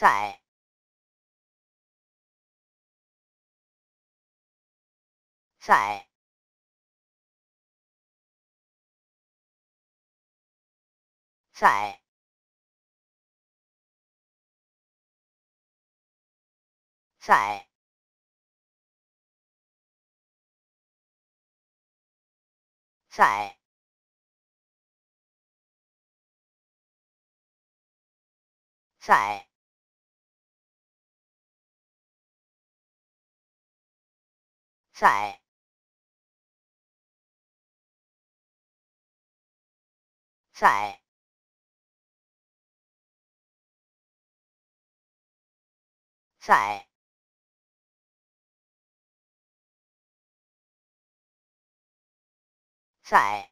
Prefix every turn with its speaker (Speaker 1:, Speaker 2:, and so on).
Speaker 1: 在在在在在。在在在在